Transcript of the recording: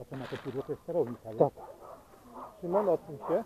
A to na to pudło to jest sterownik, ale... Tak. Szymon, odsuń się.